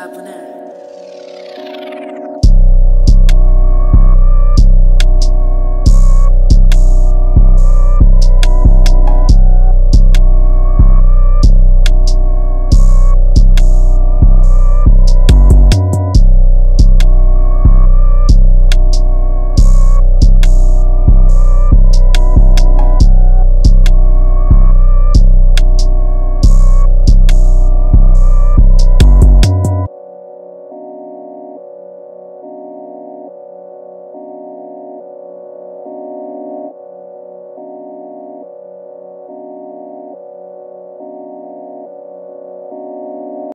up on that.